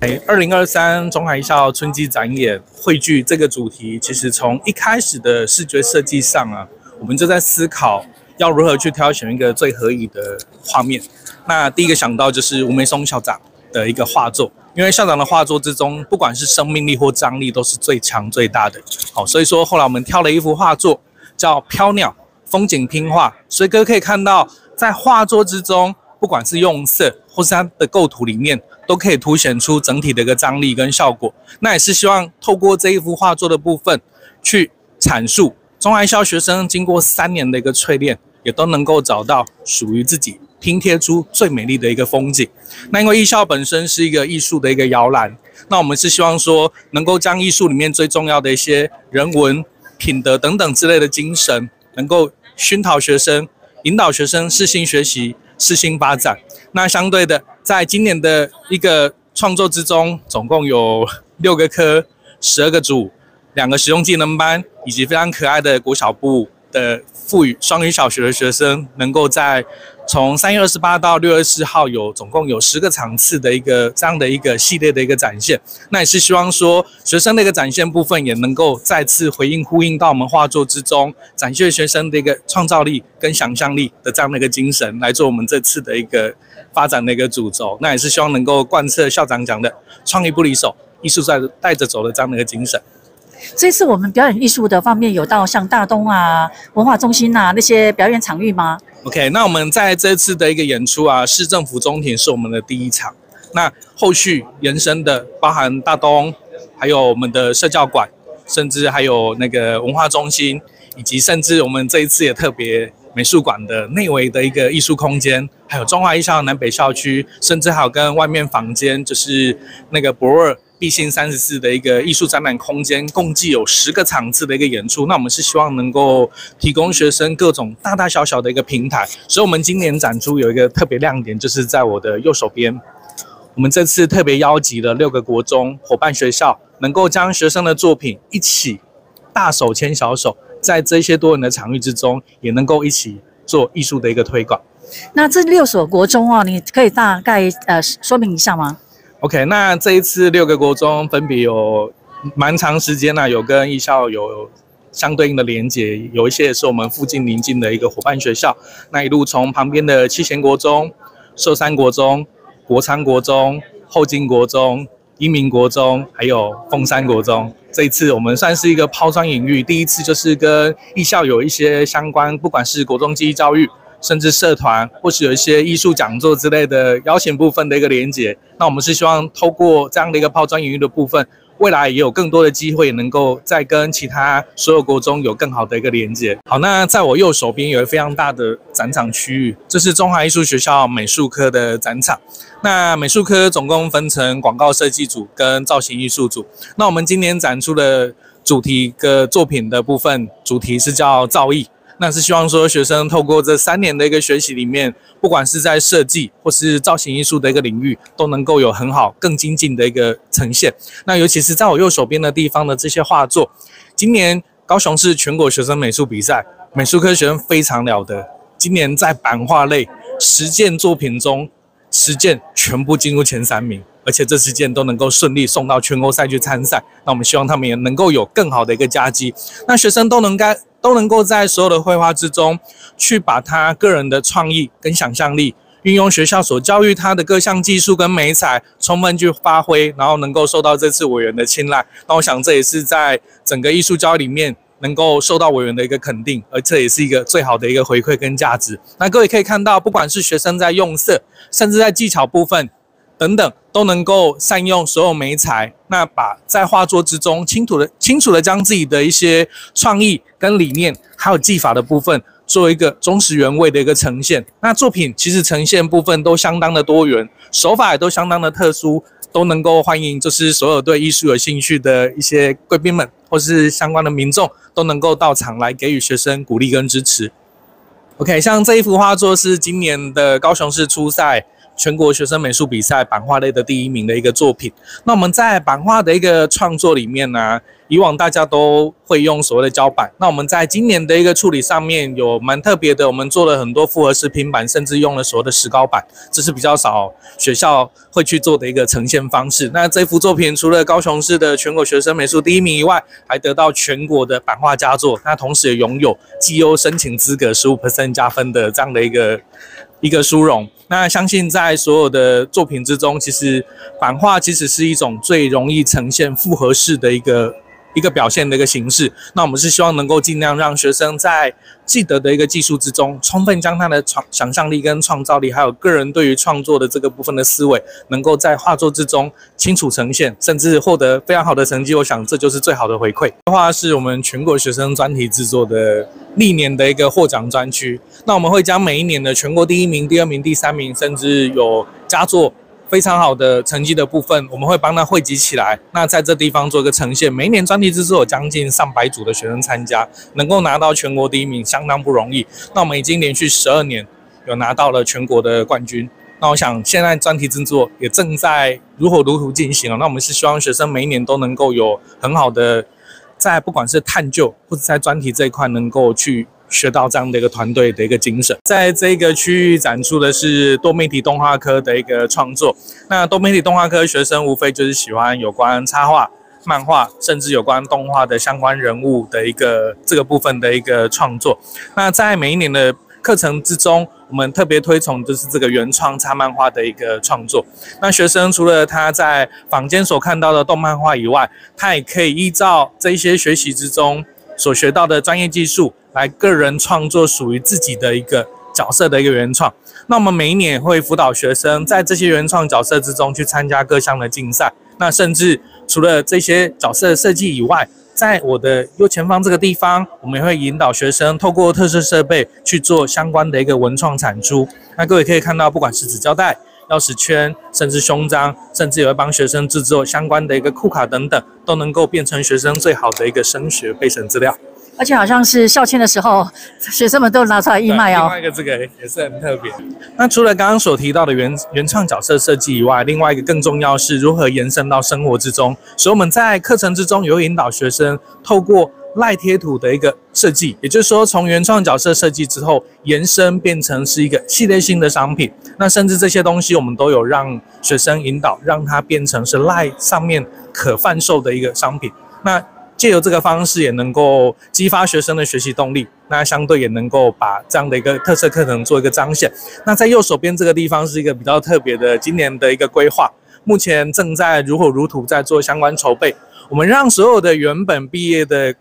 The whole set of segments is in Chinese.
哎，二零二三中海艺校春季展演汇聚这个主题，其实从一开始的视觉设计上啊，我们就在思考要如何去挑选一个最合理的画面。那第一个想到就是吴梅松校长的一个画作，因为校长的画作之中，不管是生命力或张力，都是最强最大的。好，所以说后来我们挑了一幅画作，叫《飘鸟风景拼画》，所以各位可以看到，在画作之中。不管是用色或是它的构图里面，都可以凸显出整体的一个张力跟效果。那也是希望透过这一幅画作的部分，去阐述中华艺校学生经过三年的一个淬炼，也都能够找到属于自己拼贴出最美丽的一个风景。那因为艺校本身是一个艺术的一个摇篮，那我们是希望说，能够将艺术里面最重要的一些人文、品德等等之类的精神，能够熏陶学生，引导学生适性学习。四新发展，那相对的，在今年的一个创作之中，总共有六个科、十二个组、两个实用技能班，以及非常可爱的国小部的赋予双语小学的学生，能够在。从三月二十八到六月四号，有总共有十个场次的一个这样的一个系列的一个展现。那也是希望说，学生的一个展现部分也能够再次回应呼应到我们画作之中，展现学生的一个创造力跟想象力的这样的一个精神，来做我们这次的一个发展的一个主轴。那也是希望能够贯彻校长讲的“创意不离手，艺术在带着走”的这样的一个精神。这次我们表演艺术的方面有到像大东啊、文化中心呐那些表演场域吗？OK，那我们在这次的一个演出啊，市政府中庭是我们的第一场。那后续延伸的，包含大东，还有我们的社教馆，甚至还有那个文化中心，以及甚至我们这一次也特别美术馆的内围的一个艺术空间，还有中华艺校南北校区，甚至还有跟外面房间，就是那个博尔。毕信三十四的一个艺术展览空间，共计有十个场次的一个演出。那我们是希望能够提供学生各种大大小小的一个平台。所以，我们今年展出有一个特别亮点，就是在我的右手边，我们这次特别邀集了六个国中伙伴学校，能够将学生的作品一起大手牵小手，在这些多人的场域之中，也能够一起做艺术的一个推广。那这六所国中哦，你可以大概呃说明一下吗？OK，那这一次六个国中分别有蛮长时间呢，有跟艺校有相对应的连接，有一些是我们附近邻近的一个伙伴学校。那一路从旁边的七贤国中、寿山国中、国昌国中、后金国中、英明国中，还有凤山国中。这一次我们算是一个抛砖引玉，第一次就是跟艺校有一些相关，不管是国中记忆教育。甚至社团或是有一些艺术讲座之类的邀请部分的一个连接，那我们是希望透过这样的一个抛砖引玉的部分，未来也有更多的机会能够再跟其他所有国中有更好的一个连接。好，那在我右手边有一个非常大的展场区域，这是中华艺术学校美术科的展场。那美术科总共分成广告设计组跟造型艺术组。那我们今年展出的主题的作品的部分，主题是叫造诣。那是希望说，学生透过这三年的一个学习里面，不管是在设计或是造型艺术的一个领域，都能够有很好、更精进的一个呈现。那尤其是在我右手边的地方的这些画作，今年高雄市全国学生美术比赛，美术科学生非常了得。今年在版画类十件作品中，十件全部进入前三名，而且这十件都能够顺利送到全国赛去参赛。那我们希望他们也能够有更好的一个佳绩。那学生都能该。都能够在所有的绘画之中，去把他个人的创意跟想象力，运用学校所教育他的各项技术跟美彩，充分去发挥，然后能够受到这次委员的青睐。那我想这也是在整个艺术教育里面能够受到委员的一个肯定，而这也是一个最好的一个回馈跟价值。那各位可以看到，不管是学生在用色，甚至在技巧部分。等等都能够善用所有媒材，那把在画作之中清楚的、清楚的将自己的一些创意跟理念，还有技法的部分，做一个忠实原味的一个呈现。那作品其实呈现部分都相当的多元，手法也都相当的特殊，都能够欢迎就是所有对艺术有兴趣的一些贵宾们，或是相关的民众，都能够到场来给予学生鼓励跟支持。OK，像这一幅画作是今年的高雄市初赛。全国学生美术比赛版画类的第一名的一个作品。那我们在版画的一个创作里面呢，以往大家都会用所谓的胶板，那我们在今年的一个处理上面有蛮特别的，我们做了很多复合式平板，甚至用了所谓的石膏板，这是比较少学校会去做的一个呈现方式。那这幅作品除了高雄市的全国学生美术第一名以外，还得到全国的版画佳作，那同时也拥有绩优申请资格十五 percent 加分的这样的一个。一个殊荣，那相信在所有的作品之中，其实版画其实是一种最容易呈现复合式的一个。一个表现的一个形式，那我们是希望能够尽量让学生在记得的一个技术之中，充分将他的创想象力跟创造力，还有个人对于创作的这个部分的思维，能够在画作之中清楚呈现，甚至获得非常好的成绩。我想这就是最好的回馈。画是我们全国学生专题制作的历年的一个获奖专区，那我们会将每一年的全国第一名、第二名、第三名，甚至有佳作。非常好的成绩的部分，我们会帮他汇集起来。那在这地方做一个呈现。每一年专题制作有将近上百组的学生参加，能够拿到全国第一名，相当不容易。那我们已经连续十二年有拿到了全国的冠军。那我想现在专题制作也正在如火如荼进行那我们是希望学生每一年都能够有很好的，在不管是探究或者在专题这一块能够去。学到这样的一个团队的一个精神，在这个区域展出的是多媒体动画科的一个创作。那多媒体动画科学生无非就是喜欢有关插画、漫画，甚至有关动画的相关人物的一个这个部分的一个创作。那在每一年的课程之中，我们特别推崇就是这个原创插漫画的一个创作。那学生除了他在坊间所看到的动漫画以外，他也可以依照这些学习之中所学到的专业技术。来个人创作属于自己的一个角色的一个原创，那我们每一年会辅导学生在这些原创角色之中去参加各项的竞赛。那甚至除了这些角色设计以外，在我的右前方这个地方，我们也会引导学生透过特色设备去做相关的一个文创产出。那各位可以看到，不管是纸胶带、钥匙圈，甚至胸章，甚至也会帮学生制作相关的一个库卡等等，都能够变成学生最好的一个升学备审资料。而且好像是校庆的时候，学生们都拿出来义卖哦。另外一个这个也是很特别。那除了刚刚所提到的原原创角色设计以外，另外一个更重要是如何延伸到生活之中。所以我们在课程之中有引导学生透过赖贴图的一个设计，也就是说从原创角色设计之后延伸变成是一个系列性的商品。那甚至这些东西我们都有让学生引导，让它变成是赖上面可贩售的一个商品。那借由这个方式，也能够激发学生的学习动力，那相对也能够把这样的一个特色课程做一个彰显。那在右手边这个地方是一个比较特别的今年的一个规划，目前正在如火如荼在做相关筹备。我们让所有的原本毕业的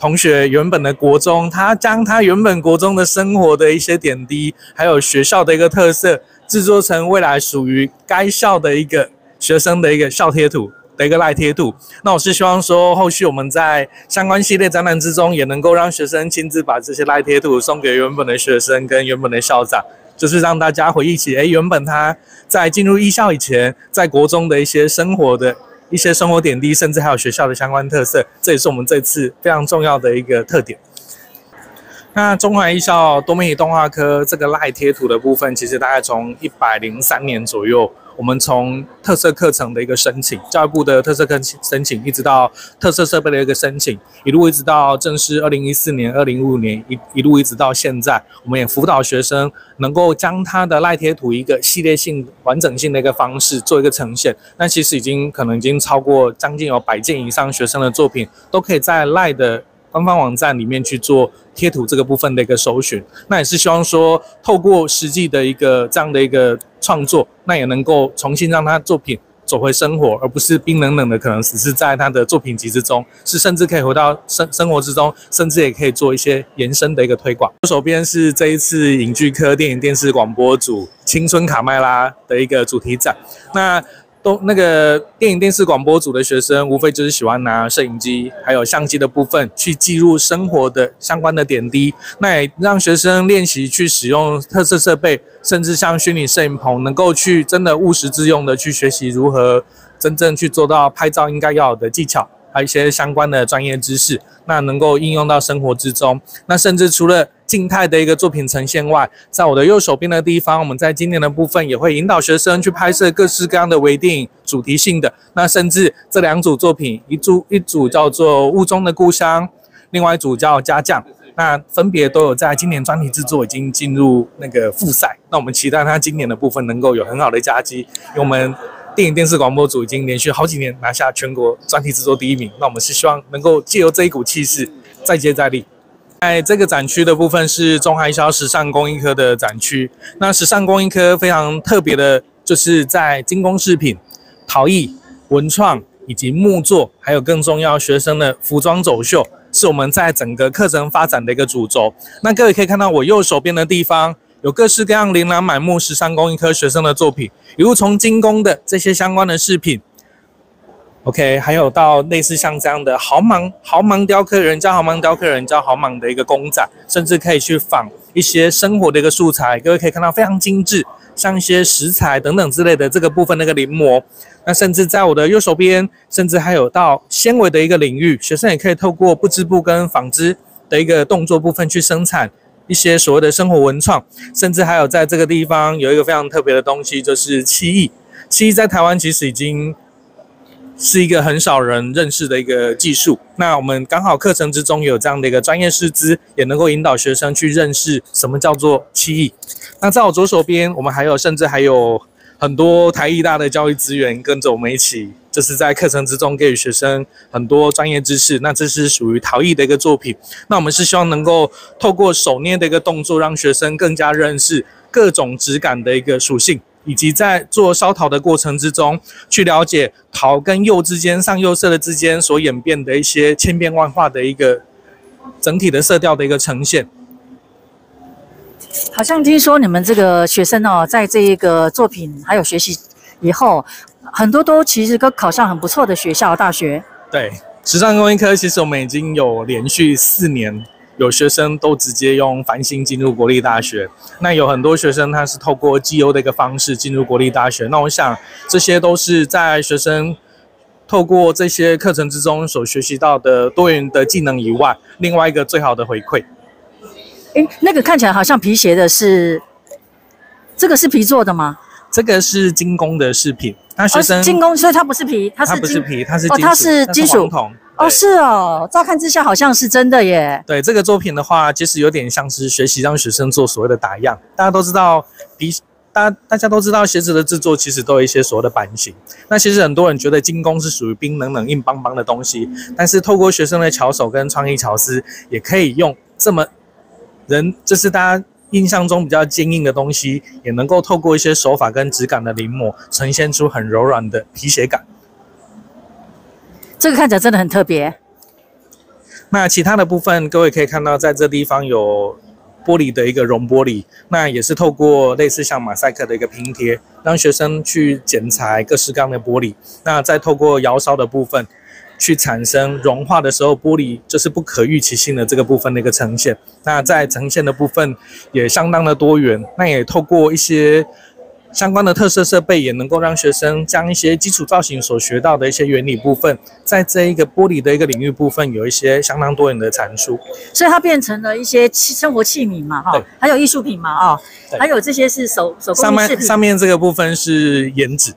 同学，原本的国中，他将他原本国中的生活的一些点滴，还有学校的一个特色，制作成未来属于该校的一个学生的一个校贴图。的一个赖贴图，那我是希望说，后续我们在相关系列展览之中，也能够让学生亲自把这些赖贴图送给原本的学生跟原本的校长，就是让大家回忆起，哎，原本他在进入艺校以前，在国中的一些生活的一些生活点滴，甚至还有学校的相关特色，这也是我们这次非常重要的一个特点。那中华艺校多媒体动画科这个赖贴图的部分，其实大概从一百零三年左右。我们从特色课程的一个申请，教育部的特色课申请，一直到特色设备的一个申请，一路一直到正式二零一四年、二零一五年，一一路一直到现在，我们也辅导学生能够将他的赖贴图一个系列性、完整性的一个方式做一个呈现。那其实已经可能已经超过将近有百件以上学生的作品，都可以在赖的。官方网站里面去做贴图这个部分的一个首选，那也是希望说透过实际的一个这样的一个创作，那也能够重新让他作品走回生活，而不是冰冷冷的，可能只是在他的作品集之中，是甚至可以回到生生活之中，甚至也可以做一些延伸的一个推广。左手边是这一次影剧科电影电视广播组青春卡麦拉的一个主题展，那。都那个电影电视广播组的学生，无非就是喜欢拿摄影机还有相机的部分去记录生活的相关的点滴，那也让学生练习去使用特色设备，甚至像虚拟摄影棚，能够去真的务实自用的去学习如何真正去做到拍照应该要有的技巧，还有一些相关的专业知识，那能够应用到生活之中。那甚至除了静态的一个作品呈现外，在我的右手边的地方，我们在今年的部分也会引导学生去拍摄各式各样的微电影，主题性的。那甚至这两组作品，一组一组叫做《雾中的故乡》，另外一组叫《家将》。那分别都有在今年专题制作已经进入那个复赛，那我们期待他今年的部分能够有很好的佳绩，因为我们电影电视广播组已经连续好几年拿下全国专题制作第一名，那我们是希望能够借由这一股气势再接再厉。在这个展区的部分是中海销时尚工艺科的展区，那时尚工艺科非常特别的就是在精工饰品、陶艺、文创以及木作，还有更重要学生的服装走秀。是我们在整个课程发展的一个主轴。那各位可以看到我右手边的地方，有各式各样琳琅满目时尚工艺科学生的作品，比如从精工的这些相关的饰品，OK，还有到类似像这样的豪芒豪芒雕刻人叫豪芒雕刻人叫豪芒的一个公仔，甚至可以去仿一些生活的一个素材。各位可以看到非常精致。像一些食材等等之类的这个部分那个临摹，那甚至在我的右手边，甚至还有到纤维的一个领域，学生也可以透过布织布跟纺织的一个动作部分去生产一些所谓的生活文创，甚至还有在这个地方有一个非常特别的东西，就是漆艺。漆艺在台湾其实已经。是一个很少人认识的一个技术。那我们刚好课程之中有这样的一个专业师资，也能够引导学生去认识什么叫做漆艺。那在我左手边，我们还有甚至还有很多台艺大的教育资源跟着我们一起，就是在课程之中给予学生很多专业知识。那这是属于陶艺的一个作品。那我们是希望能够透过手捏的一个动作，让学生更加认识各种质感的一个属性。以及在做烧陶的过程之中，去了解陶跟釉之间上釉色的之间所演变的一些千变万化的一个整体的色调的一个呈现。好像听说你们这个学生哦，在这一个作品还有学习以后，很多都其实都考上很不错的学校大学。对，时尚工艺科其实我们已经有连续四年。有学生都直接用繁星进入国立大学，那有很多学生他是透过 G U 的一个方式进入国立大学。那我想这些都是在学生透过这些课程之中所学习到的多元的技能以外，另外一个最好的回馈。诶，那个看起来好像皮鞋的是，这个是皮做的吗？这个是精工的饰品。那学生精工，所以它不是皮，它是不是皮，它是哦，它是金属铜。哦，是哦，乍看之下好像是真的耶。对这个作品的话，其实有点像是学习让学生做所谓的打样。大家都知道，皮大大家都知道鞋子的制作其实都有一些所谓的版型。那其实很多人觉得精工是属于冰冷冷、硬邦邦的东西，但是透过学生的巧手跟创意巧思，也可以用这么人就是大家印象中比较坚硬的东西，也能够透过一些手法跟质感的临摹，呈现出很柔软的皮鞋感。这个看起来真的很特别。那其他的部分，各位可以看到，在这地方有玻璃的一个熔玻璃，那也是透过类似像马赛克的一个拼贴，让学生去剪裁各式各样的玻璃。那再透过窑烧的部分，去产生融化的时候，玻璃就是不可预期性的这个部分的一个呈现。那在呈现的部分也相当的多元。那也透过一些。相关的特色设备也能够让学生将一些基础造型所学到的一些原理部分，在这一个玻璃的一个领域部分有一些相当多元的阐述，所以它变成了一些器生活器皿嘛，哈，还有艺术品嘛，哦，还有这些是手手工上面上面这个部分是颜纸，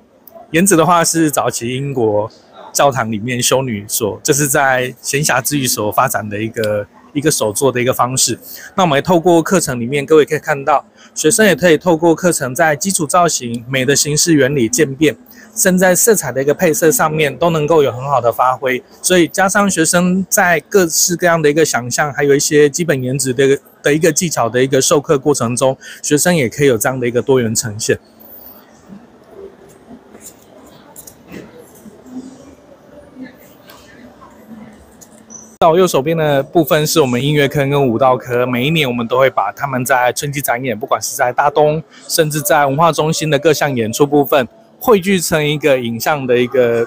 颜纸的话是早期英国教堂里面修女所，这是在闲暇之余所发展的一个。一个手作的一个方式，那我们透过课程里面，各位可以看到，学生也可以透过课程在基础造型、美的形式原理渐变，甚至在色彩的一个配色上面都能够有很好的发挥。所以加上学生在各式各样的一个想象，还有一些基本颜值的的一个技巧的一个授课过程中，学生也可以有这样的一个多元呈现。到右手边的部分是我们音乐科跟舞蹈科，每一年我们都会把他们在春季展演，不管是在大东，甚至在文化中心的各项演出部分，汇聚成一个影像的一个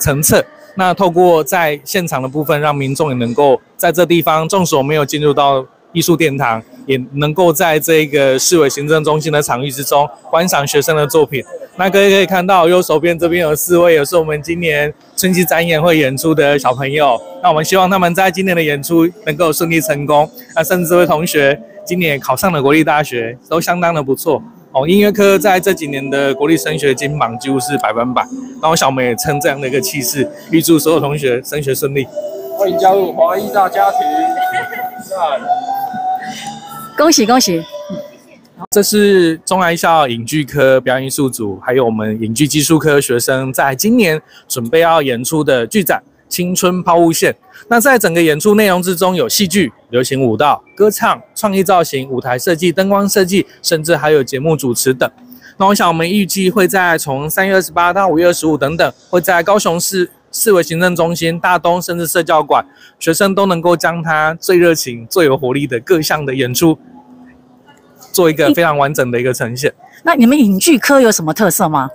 层次。那透过在现场的部分，让民众也能够在这地方，纵使我没有进入到艺术殿堂，也能够在这个市委行政中心的场域之中观赏学生的作品。那各位可以看到，右手边这边有四位，也是我们今年春季展演会演出的小朋友。那我们希望他们在今年的演出能够顺利成功。那甚至这位同学今年考上了国立大学，都相当的不错哦。音乐科在这几年的国立升学金榜几乎是百分百，那我小梅也称这样的一个气势，预祝所有同学升学顺利。欢迎加入华裔大家庭。恭喜恭喜！这是中南校影剧科表演艺术组，还有我们影剧技术科学生，在今年准备要演出的剧展《青春抛物线》。那在整个演出内容之中，有戏剧、流行舞蹈、歌唱、创意造型、舞台设计、灯光设计，甚至还有节目主持等。那我想，我们预计会在从三月二十八到五月二十五等等，会在高雄市。四维行政中心、大东甚至社教馆，学生都能够将他最热情、最有活力的各项的演出，做一个非常完整的一个呈现。那你们影剧科有什么特色吗？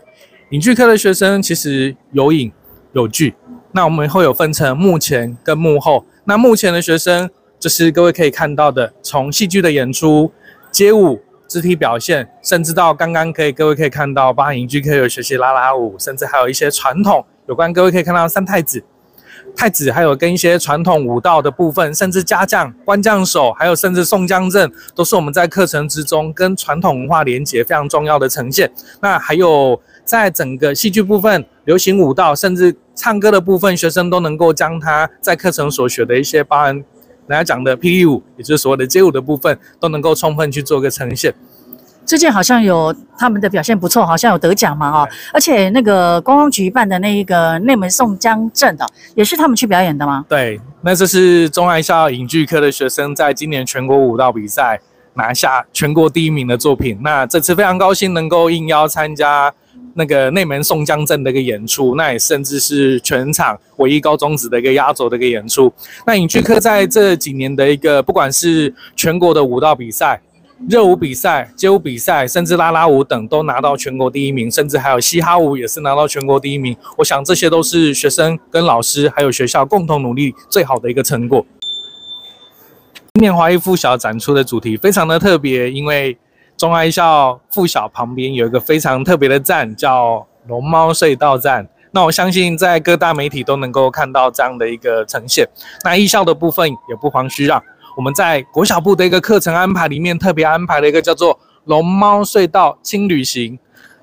影剧科的学生其实有影有剧，那我们会有分成幕前跟幕后。那幕前的学生就是各位可以看到的，从戏剧的演出、街舞、肢体表现，甚至到刚刚可以各位可以看到，包含影剧科有学习拉拉舞，甚至还有一些传统。有关各位可以看到三太子、太子，还有跟一些传统武道的部分，甚至家将、官将手，还有甚至宋江阵，都是我们在课程之中跟传统文化连结非常重要的呈现。那还有在整个戏剧部分、流行舞蹈，甚至唱歌的部分，学生都能够将他在课程所学的一些，包含大家讲的霹雳舞，也就是所谓的街舞的部分，都能够充分去做个呈现。最近好像有他们的表现不错，好像有得奖嘛，哈！而且那个观光局办的那一个内门宋江镇的，也是他们去表演的吗？对，那这是中爱校影剧科的学生在今年全国舞蹈比赛拿下全国第一名的作品。那这次非常高兴能够应邀参加那个内门宋江镇的一个演出，那也甚至是全场唯一高中子的一个压轴的一个演出。那影剧科在这几年的一个不管是全国的舞蹈比赛。热舞比赛、街舞比赛，甚至啦啦舞等都拿到全国第一名，甚至还有嘻哈舞也是拿到全国第一名。我想这些都是学生跟老师还有学校共同努力最好的一个成果。今年华裔附小展出的主题非常的特别，因为中爱校附小旁边有一个非常特别的站，叫龙猫隧道站。那我相信在各大媒体都能够看到这样的一个呈现。那艺校的部分也不遑虚让。我们在国小部的一个课程安排里面，特别安排了一个叫做“龙猫隧道轻旅行”，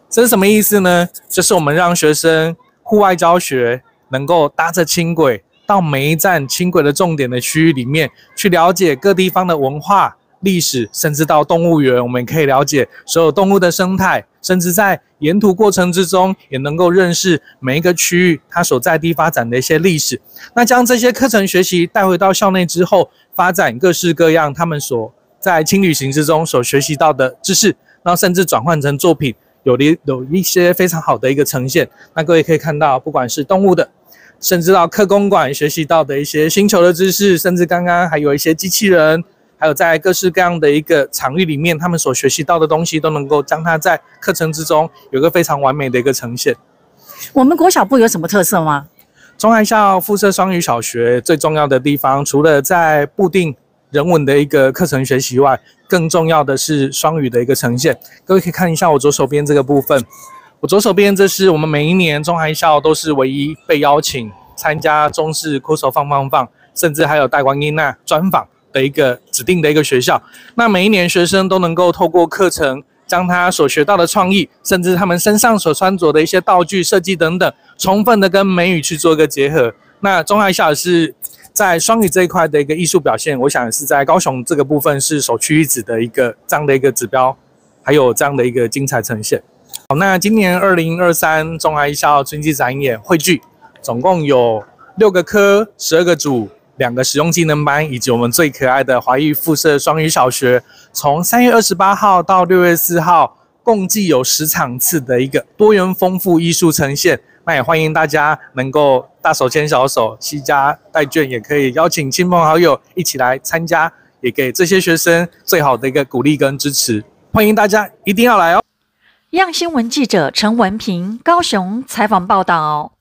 这是什么意思呢？就是我们让学生户外教学，能够搭着轻轨到每一站轻轨的重点的区域里面，去了解各地方的文化。历史，甚至到动物园，我们可以了解所有动物的生态，甚至在沿途过程之中，也能够认识每一个区域它所在地发展的一些历史。那将这些课程学习带回到校内之后，发展各式各样他们所在轻旅行之中所学习到的知识，那甚至转换成作品，有的有一些非常好的一个呈现。那各位可以看到，不管是动物的，甚至到科工馆学习到的一些星球的知识，甚至刚刚还有一些机器人。还有在各式各样的一个场域里面，他们所学习到的东西都能够将它在课程之中有个非常完美的一个呈现。我们国小部有什么特色吗？中海校附设双语小学最重要的地方，除了在固定人文的一个课程学习外，更重要的是双语的一个呈现。各位可以看一下我左手边这个部分，我左手边这是我们每一年中海校都是唯一被邀请参加中式酷手放放放，甚至还有戴光英娜专访。的一个指定的一个学校，那每一年学生都能够透过课程，将他所学到的创意，甚至他们身上所穿着的一些道具设计等等，充分的跟美语去做一个结合。那中爱校是在双语这一块的一个艺术表现，我想是在高雄这个部分是首屈一指的一个这样的一个指标，还有这样的一个精彩呈现。好，那今年二零二三中爱校春季展演汇聚，总共有六个科，十二个组。两个实用技能班，以及我们最可爱的华裔附设双语小学，从三月二十八号到六月四号，共计有十场次的一个多元丰富艺术呈现。那也欢迎大家能够大手牵小手，惜家带眷，也可以邀请亲朋好友一起来参加，也给这些学生最好的一个鼓励跟支持。欢迎大家一定要来哦！央新闻记者陈文平高雄采访报道。